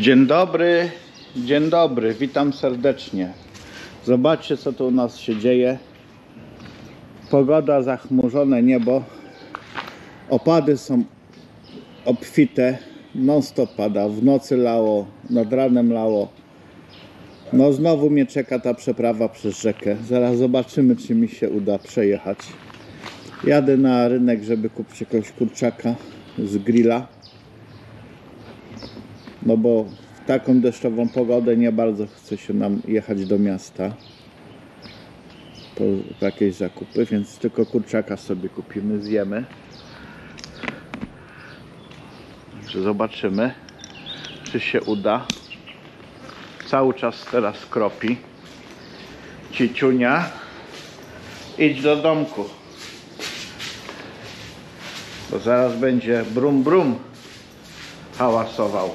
Dzień dobry, dzień dobry, witam serdecznie. Zobaczcie co tu u nas się dzieje. Pogoda, zachmurzone niebo. Opady są obfite. Non stop pada. W nocy lało, nad ranem lało. No znowu mnie czeka ta przeprawa przez rzekę. Zaraz zobaczymy czy mi się uda przejechać. Jadę na rynek, żeby kupić jakiegoś kurczaka z grilla. No bo w taką deszczową pogodę nie bardzo chce się nam jechać do miasta po, jakieś zakupy, więc tylko kurczaka sobie kupimy, zjemy. Zobaczymy, czy się uda. Cały czas teraz kropi. Ciciunia, idź do domku. Bo zaraz będzie brum brum hałasował.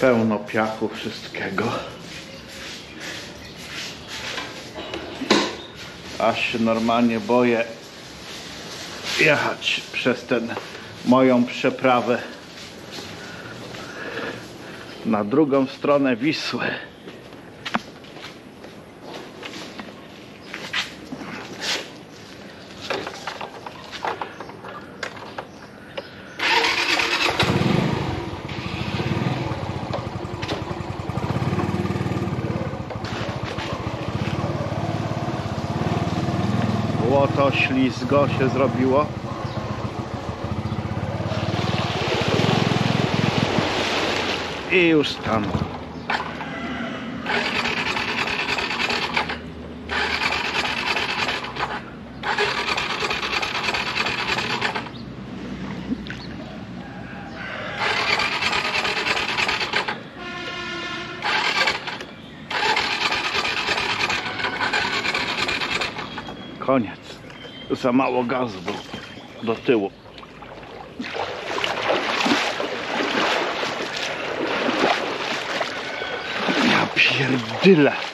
Pełno piachu wszystkiego. Aż się normalnie boję jechać przez ten moją przeprawę na drugą stronę Wisły. Łoto ślizgo się zrobiło. I już tam. Koniec. Za mało gazu było do tyłu. Ja pierdyle.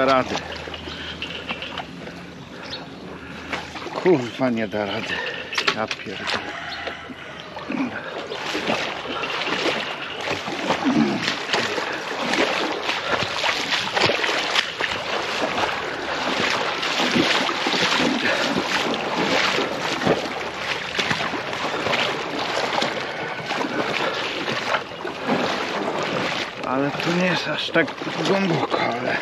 Da rady. Kurwa nie da rady. Ja pierdolę. Ale tu nie jest aż tak głęboko, ale...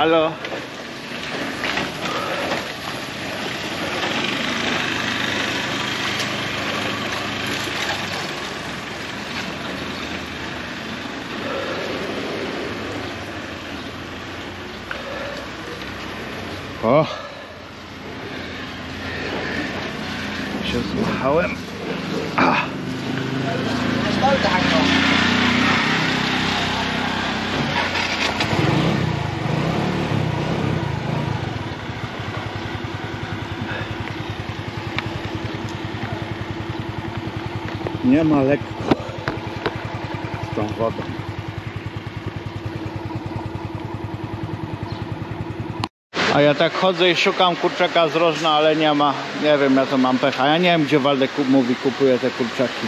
Halo? O! się złuchałem. Ah. Nie ma lekko z tą wodą. A ja tak chodzę i szukam kurczaka z rożna, ale nie ma. Nie wiem, ja to mam pecha. Ja nie wiem, gdzie Waldek mówi, kupuje te kurczaki.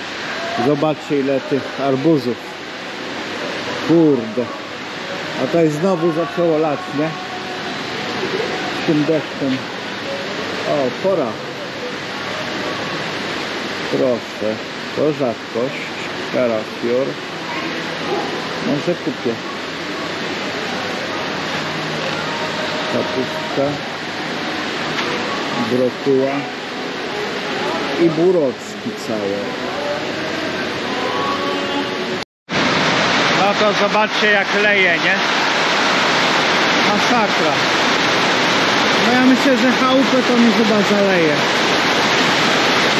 Zobaczcie, ile tych arbuzów. Kurde. A jest znowu zaczęło lać, nie? Z tym deszczem. O, pora. Proszę. To rzadkość. Karafior. Może kupię. kapustka, brokuła i burocki całe. No to zobaczcie jak leje, nie? Masakra. No ja myślę, że chałupę to mi chyba zaleje.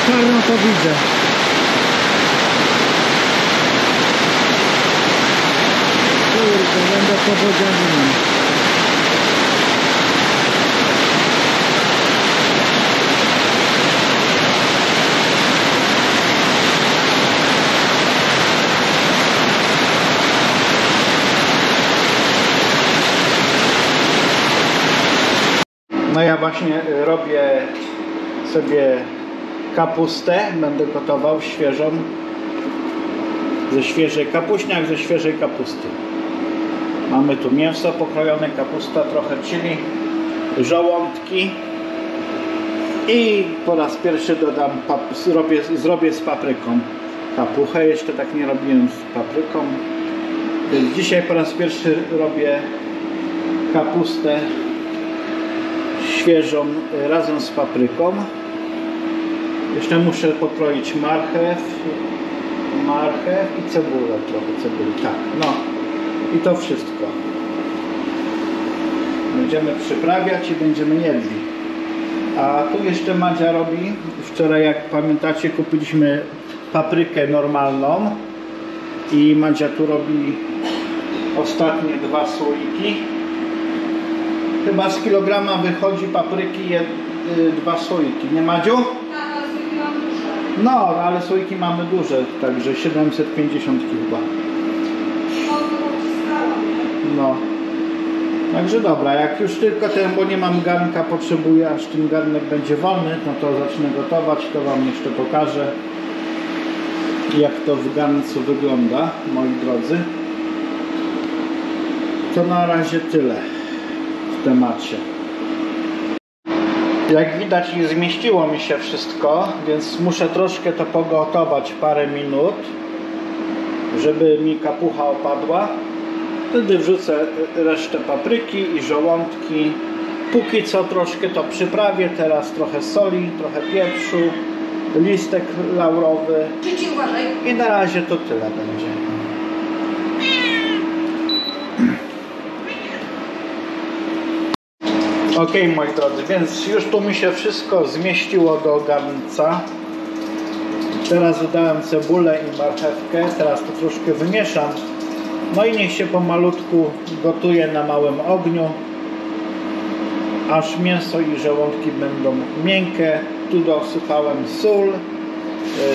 Czarno to widzę. Powodzianym. No ja właśnie y, robię sobie kapustę, będę gotował świeżą, ze świeżej kapuśniak ze świeżej kapusty. Mamy tu mięso pokrojone, kapusta, trochę chili, żołądki i po raz pierwszy dodam, zrobię, zrobię z papryką kapuchę, jeszcze tak nie robiłem z papryką. Dzisiaj po raz pierwszy robię kapustę świeżą y, razem z papryką. Jeszcze muszę pokroić marchew, marchew i cebulę, trochę cebuli, tak, no i to wszystko. Będziemy przyprawiać i będziemy jedli. A tu jeszcze Madzia robi, wczoraj jak pamiętacie kupiliśmy paprykę normalną i Madzia tu robi ostatnie dwa słoiki Chyba z kilograma wychodzi papryki jed, y, dwa słoiki, nie Madziu? No, ale słoiki mamy duże, także 750 chyba. No. Także dobra, jak już tylko ten, bo nie mam garnka, potrzebuję, aż ten garnek będzie wolny, no to zacznę gotować, to Wam jeszcze pokażę jak to w garncu wygląda, moi drodzy. To na razie tyle w temacie. Jak widać nie zmieściło mi się wszystko, więc muszę troszkę to pogotować parę minut, żeby mi kapucha opadła. Wtedy wrzucę resztę papryki i żołądki. Póki co troszkę to przyprawię, teraz trochę soli, trochę pieprzu, listek laurowy Dzieci uważaj. i na razie to tyle będzie. Ok, moi drodzy, więc już tu mi się wszystko zmieściło do garnca. Teraz dodałem cebulę i marchewkę, teraz to troszkę wymieszam. No i niech się pomalutku gotuje na małym ogniu, aż mięso i żołądki będą miękkie. Tu dosypałem sól, y,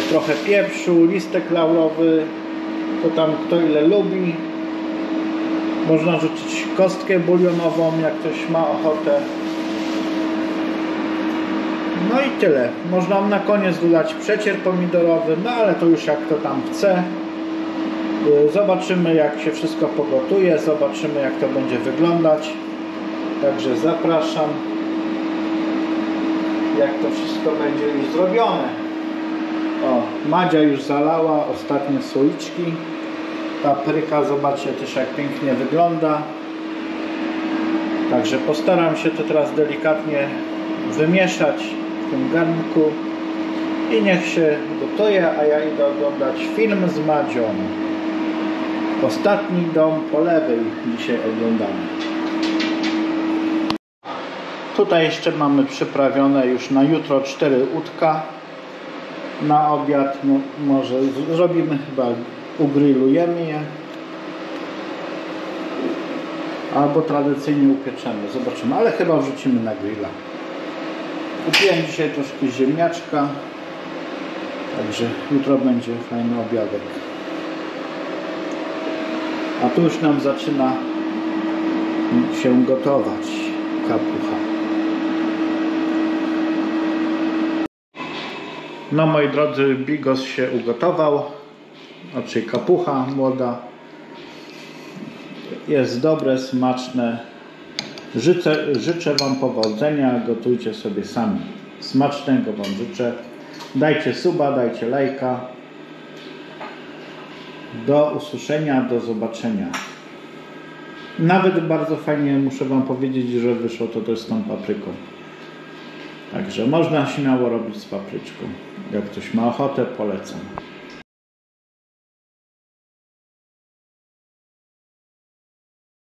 trochę pieprzu, listek laurowy, to tam kto ile lubi. Można rzucić kostkę bulionową, jak ktoś ma ochotę. No i tyle. Można na koniec dodać przecier pomidorowy, no ale to już jak kto tam chce. Y, Zobaczymy jak się wszystko pogotuje, zobaczymy jak to będzie wyglądać. Także zapraszam jak to wszystko będzie już zrobione. O, Madzia już zalała ostatnie słoiczki. Papryka, zobaczcie też jak pięknie wygląda. Także postaram się to teraz delikatnie wymieszać w tym garnku i niech się gotuje, a ja idę oglądać film z Madzią. Ostatni dom po lewej dzisiaj oglądamy. Tutaj jeszcze mamy przyprawione już na jutro cztery udka. na obiad. No, może zrobimy chyba, ugrillujemy je. Albo tradycyjnie upieczemy. Zobaczymy, ale chyba wrzucimy na grilla. Kupiłem dzisiaj troszkę ziemniaczka. Także jutro będzie fajny obiadek. A tu już nam zaczyna się gotować kapucha. No moi drodzy, bigos się ugotował. Znaczy kapucha młoda. Jest dobre, smaczne. Życzę, życzę Wam powodzenia. Gotujcie sobie sami. Smacznego Wam życzę. Dajcie suba, dajcie lajka. Do usłyszenia, do zobaczenia. Nawet bardzo fajnie muszę Wam powiedzieć, że wyszło to też z tą papryką. Także można śmiało robić z papryczką. Jak ktoś ma ochotę, polecam.